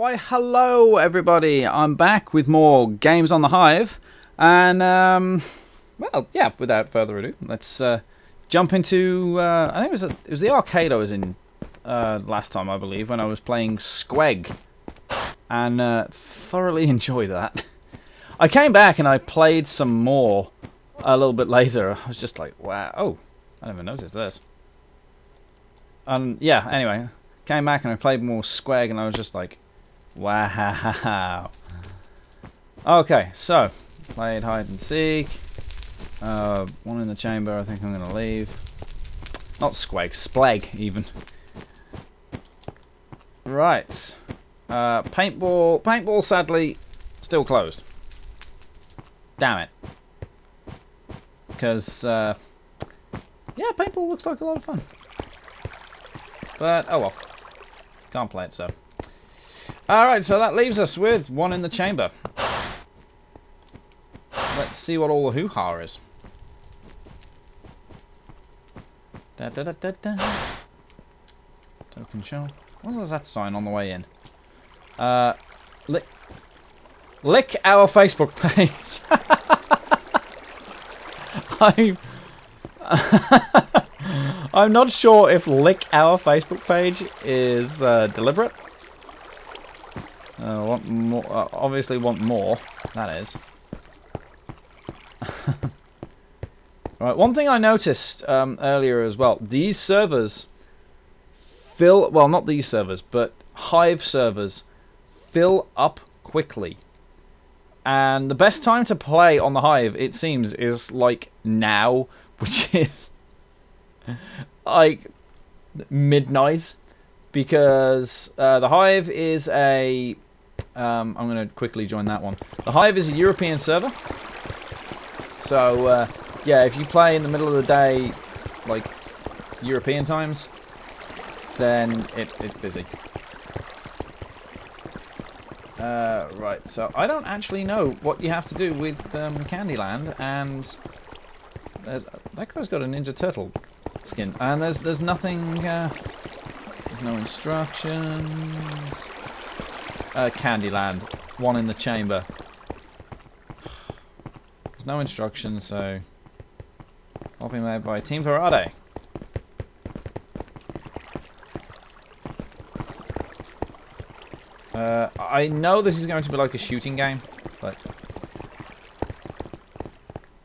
Why, hello everybody! I'm back with more games on the Hive, and um, well, yeah. Without further ado, let's uh, jump into. Uh, I think it was a, it was the arcade I was in uh, last time, I believe, when I was playing Squeg, and uh, thoroughly enjoyed that. I came back and I played some more a little bit later. I was just like, wow, oh, I never noticed this. And yeah, anyway, came back and I played more Squeg, and I was just like, Wow. Okay, so played hide and seek. Uh, one in the chamber. I think I'm gonna leave. Not squeg, splag even. Right. Uh, paintball. Paintball, sadly, still closed. Damn it. Because, uh, yeah, paintball looks like a lot of fun. But, oh well. Can't play it, so. Alright, so that leaves us with one in the chamber. Let's see what all the hoo-ha is. Da, da, da, da, da. Token show. What was that sign on the way in? Uh, lick, lick our Facebook page. I'm, I'm not sure if lick our Facebook page is uh, deliberate uh, want more, uh, obviously want more, that is. right, one thing I noticed um, earlier as well, these servers fill, well not these servers, but Hive servers fill up quickly. And the best time to play on the Hive, it seems, is like now, which is like midnight because uh, the Hive is a um, I'm going to quickly join that one. The Hive is a European server. So, uh, yeah, if you play in the middle of the day, like European times, then it, it's busy. Uh, right, so I don't actually know what you have to do with um, Candyland, and that guy's got a Ninja Turtle skin, and there's there's nothing, uh, there's no instructions. Uh, Candyland. One in the chamber. There's no instructions, so... I'll be made by Team Vareide. Uh, I know this is going to be like a shooting game, but...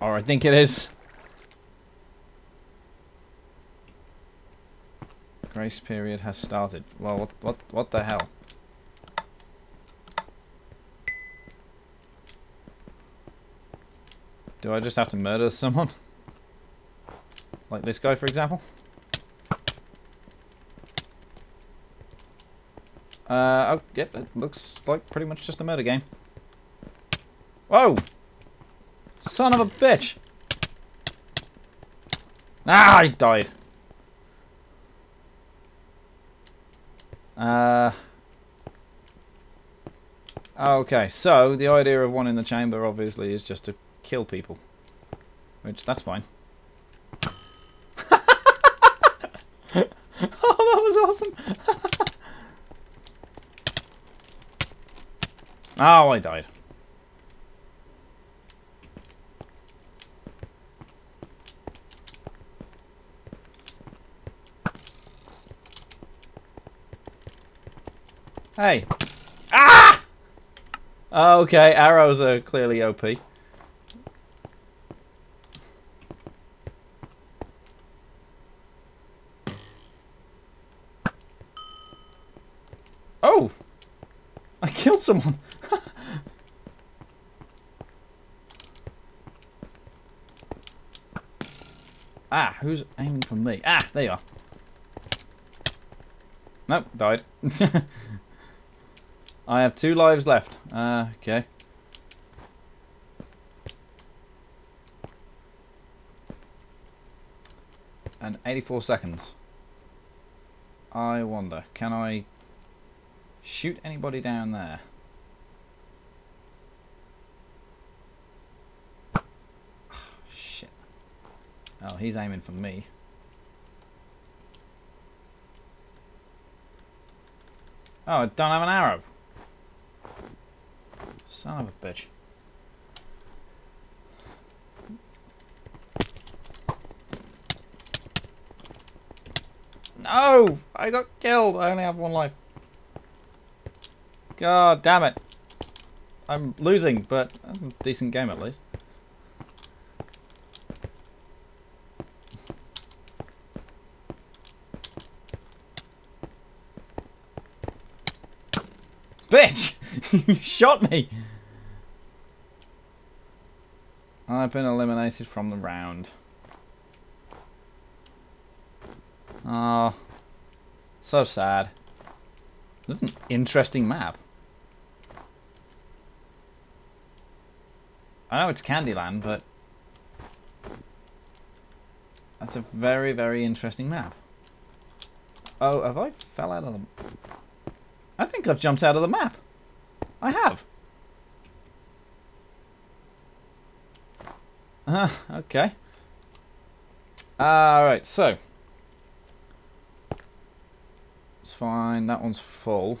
Or I think it is. Grace period has started. Well, what, what, what the hell? Do I just have to murder someone? Like this guy, for example? Uh, oh, yep, it looks like pretty much just a murder game. Whoa! Son of a bitch! Ah, I died. Uh... Okay, so the idea of one in the chamber obviously is just to kill people. Which, that's fine. oh, that was awesome! oh, I died. Hey. Ah! Okay, arrows are clearly OP. Oh! I killed someone! ah, who's aiming for me? Ah, there you are. Nope, died. I have two lives left. Uh, okay. And 84 seconds. I wonder, can I shoot anybody down there. Oh, shit. Oh, he's aiming for me. Oh, I don't have an arrow. Son of a bitch. No! I got killed! I only have one life. God damn it. I'm losing, but I'm a decent game at least. Bitch! you shot me! I've been eliminated from the round. Oh, so sad. This is an interesting map. I know it's Candyland, but that's a very, very interesting map. Oh, have I fell out of the... I think I've jumped out of the map. I have. Uh, okay. Alright, so. It's fine, that one's full.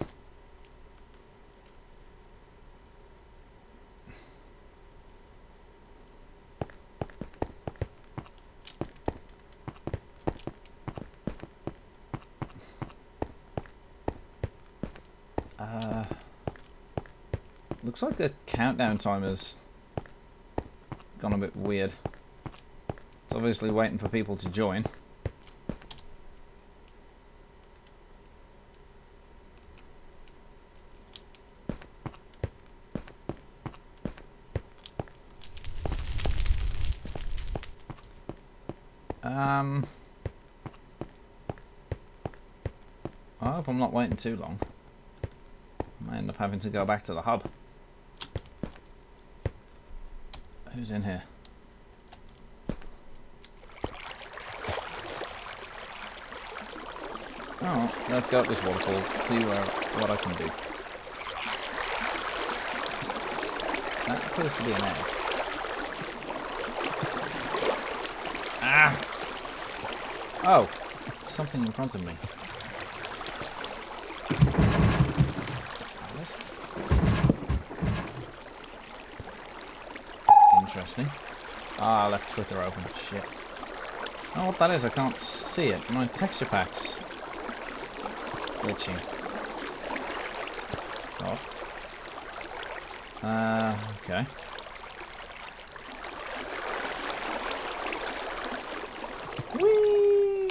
Looks like the countdown timer's gone a bit weird. It's obviously waiting for people to join. Um, I hope I'm not waiting too long. I end up having to go back to the hub. Who's in here? Oh, let's go up this waterfall, see where what I can do. That appears to be an egg. Ah! Oh, something in front of me. Ah, I left Twitter open. Shit. Oh, what that is, I can't see it. My texture pack's glitching. Oh. Uh, okay. Whee!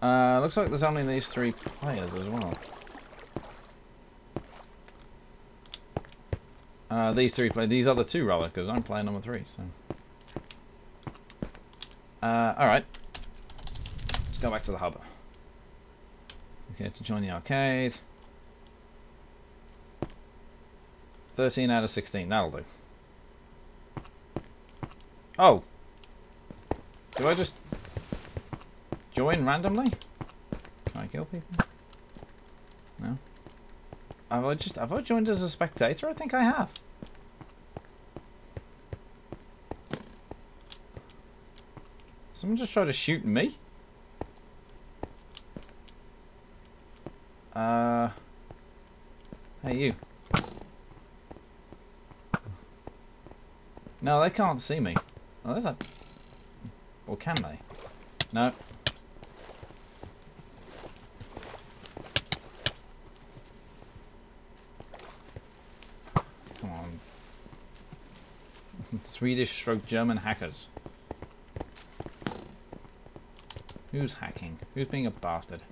Uh, looks like there's only these three players as well. Uh, these three play. These other two rather, because I'm playing number three. So. Uh, all right. Let's go back to the hub. Okay, to join the arcade. 13 out of 16. That'll do. Oh. Do I just join randomly? Can I kill people? No. Have I just have I joined as a spectator? I think I have. Someone just tried to shoot me? Uh Hey you. No, they can't see me. Oh, there's a... Or can they? No. Come on. Swedish stroke German hackers. Who's hacking? Who's being a bastard?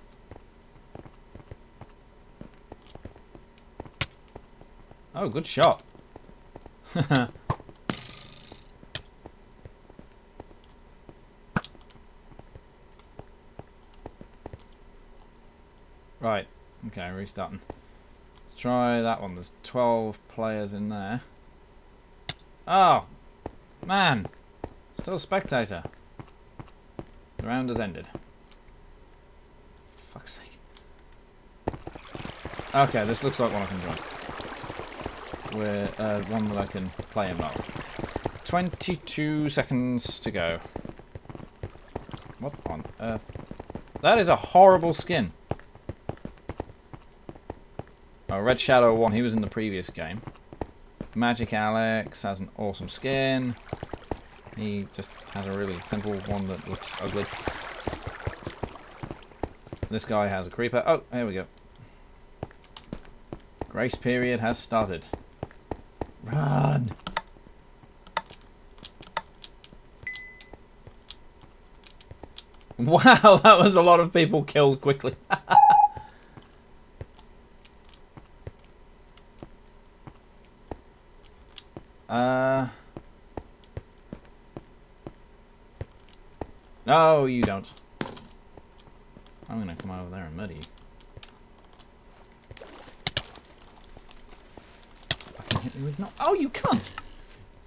Oh, good shot. right. Okay, restarting. Let's try that one. There's 12 players in there. Oh! Man! Still spectator. The round has ended. Okay, this looks like one I can join. Where, uh, one that I can play in mode. 22 seconds to go. What on earth? That is a horrible skin. Oh, Red Shadow 1, he was in the previous game. Magic Alex has an awesome skin. He just has a really simple one that looks ugly. This guy has a creeper. Oh, here we go. Grace period has started. Run! Wow, that was a lot of people killed quickly. uh... No, you don't. I'm gonna come over there and muddy you. Not oh, you cunt!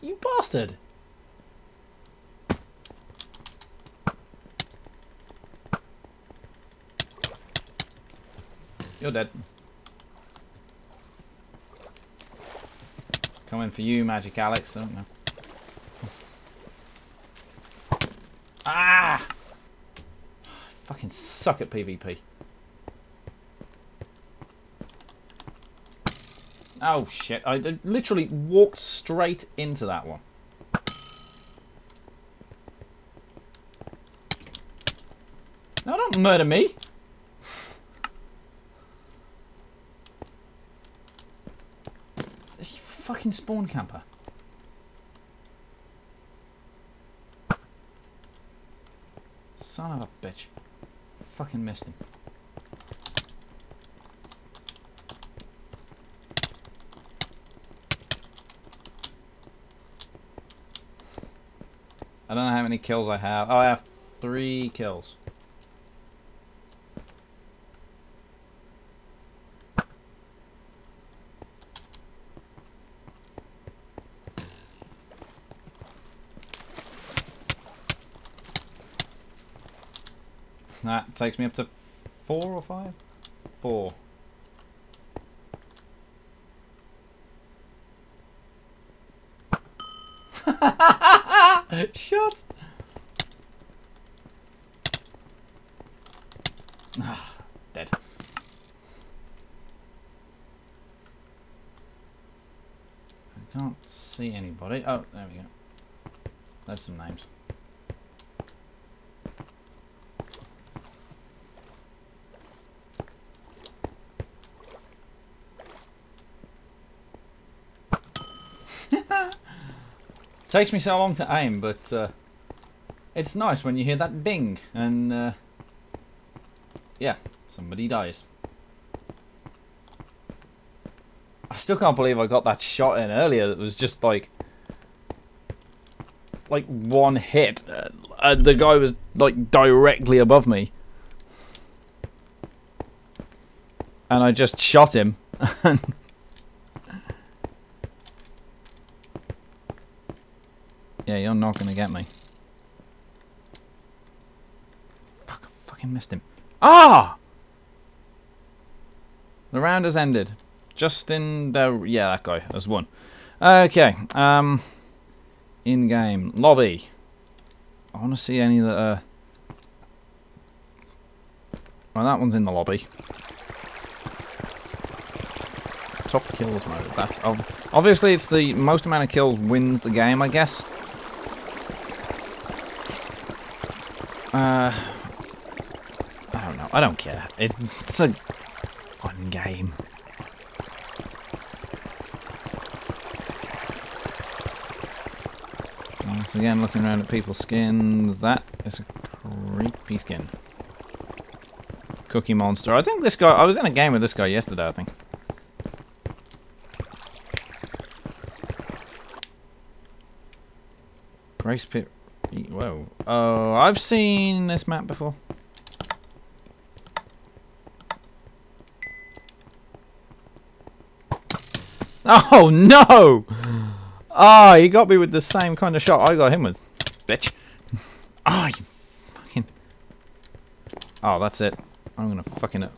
You bastard! You're dead. Coming for you, Magic Alex. Oh, no. Ah! fucking suck at PvP. Oh shit, I literally walked straight into that one. No, don't murder me. You fucking spawn camper. Son of a bitch. Fucking missed him. Don't know how many kills I have. Oh, I have three kills. That takes me up to four or five? Four. Shot! Ah, dead. I can't see anybody. Oh, there we go. There's some names. Takes me so long to aim, but uh, it's nice when you hear that ding and uh, yeah, somebody dies. I still can't believe I got that shot in earlier that was just like like one hit. Uh, the guy was like directly above me. And I just shot him. Yeah, you're not going to get me. Fuck, I fucking missed him. Ah! The round has ended. Justin, the yeah, that guy has won. Okay, um, in game lobby. I want to see any that are. Well, that one's in the lobby. Top kills mode. That's obviously it's the most amount of kills wins the game, I guess. Uh, I don't know. I don't care. It's a fun game. Once again, looking around at people's skins. That is a creepy skin. Cookie Monster. I think this guy... I was in a game with this guy yesterday, I think. Grace Pit Whoa. Oh, I've seen this map before. Oh, no! Ah, oh, he got me with the same kind of shot I got him with. Bitch. Ah, oh, you fucking... Oh, that's it. I'm gonna fucking... I'm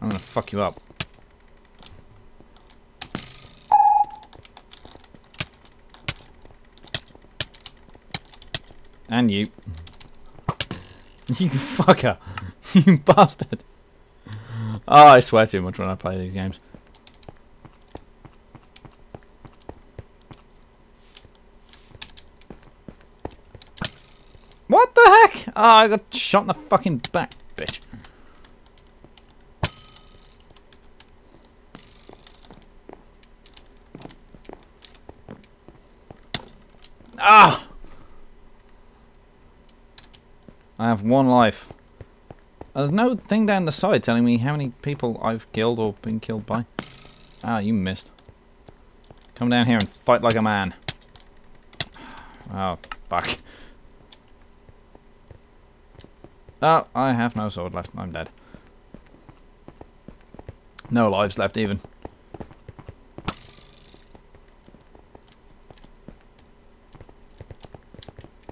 gonna fuck you up. And you. You fucker. you bastard. oh, I swear too much when I play these games. What the heck? Oh, I got shot in the fucking back, bitch. Ah! I have one life. There's no thing down the side telling me how many people I've killed or been killed by. Ah, you missed. Come down here and fight like a man. Oh, fuck. Oh, I have no sword left. I'm dead. No lives left even.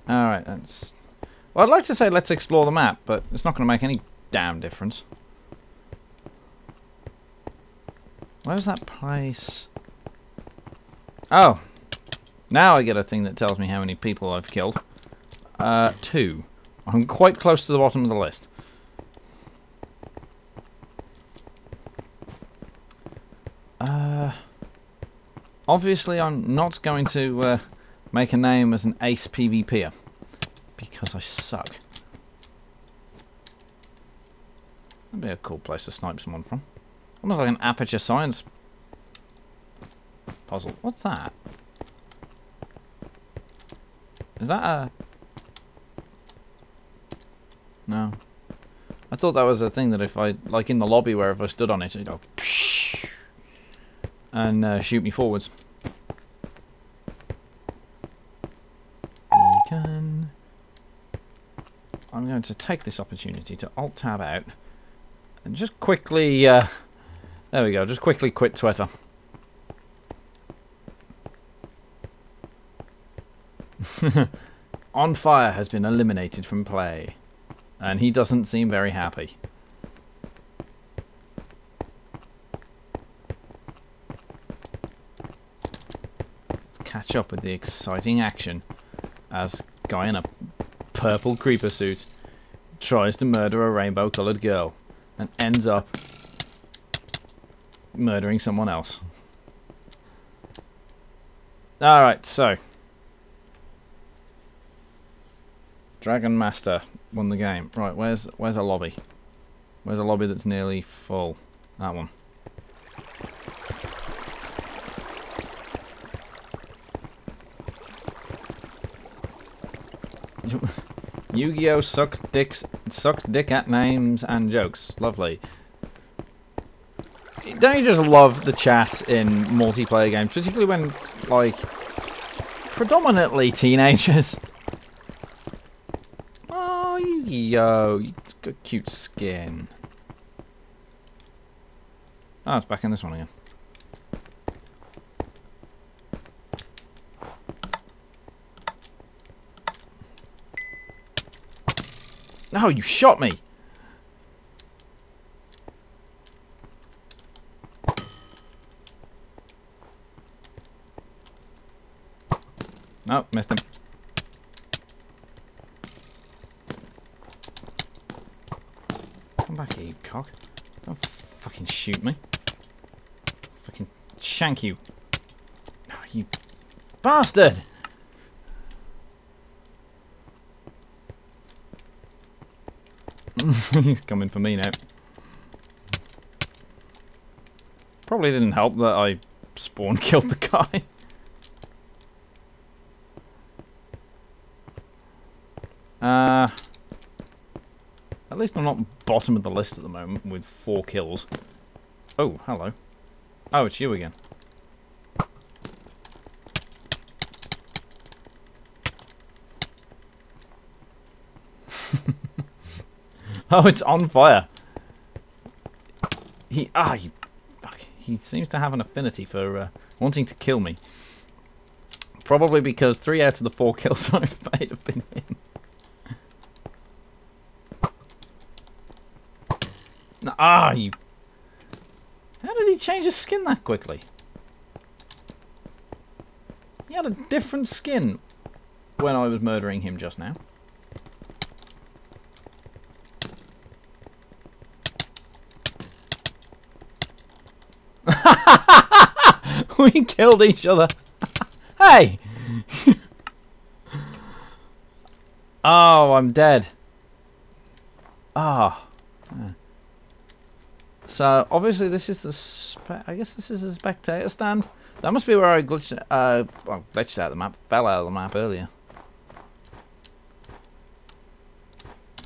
Alright, that's... I'd like to say let's explore the map, but it's not going to make any damn difference. Where's that place? Oh. Now I get a thing that tells me how many people I've killed. Uh, two. I'm quite close to the bottom of the list. Uh, obviously, I'm not going to uh, make a name as an ace PvPer because I suck. That'd be a cool place to snipe someone from. Almost like an aperture science puzzle. What's that? Is that a... No. I thought that was a thing that if I, like in the lobby where if I stood on it, it'd go... And uh, shoot me forwards. Beacon. I'm going to take this opportunity to alt-tab out and just quickly, uh, there we go, just quickly quit Twitter. On Fire has been eliminated from play, and he doesn't seem very happy. Let's catch up with the exciting action as guy in a purple creeper suit tries to murder a rainbow coloured girl and ends up murdering someone else. Alright, so Dragon Master won the game. Right, where's where's a lobby? Where's a lobby that's nearly full? That one. Yu-Gi-Oh sucks dicks sucks dick at names and jokes. Lovely. Don't you just love the chat in multiplayer games, particularly when it's like predominantly teenagers? Oh, Yo, you got cute skin. Oh, it's back in this one again. No, you shot me! No, missed him. Come back here, you cock. Don't fucking shoot me. Fucking shank you. Oh, you bastard! He's coming for me now. Probably didn't help that I spawn killed the guy. Uh, at least I'm not bottom of the list at the moment with four kills. Oh, hello. Oh, it's you again. oh, it's on fire. He ah, he, he seems to have an affinity for uh, wanting to kill me. Probably because three out of the four kills I've made have been him. Ah, you... How did he change his skin that quickly? He had a different skin when I was murdering him just now. we killed each other. hey! oh, I'm dead. Ah. Oh. So obviously this is the I guess this is the spectator stand. That must be where I glitched uh well, glitched out the map, fell out of the map earlier.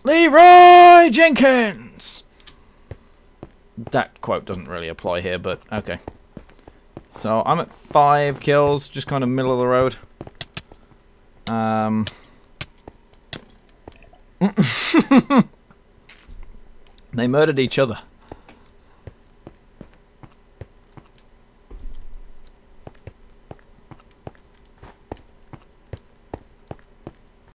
Leeroy Jenkins. That quote doesn't really apply here, but okay. So I'm at five kills, just kind of middle of the road. Um. they murdered each other.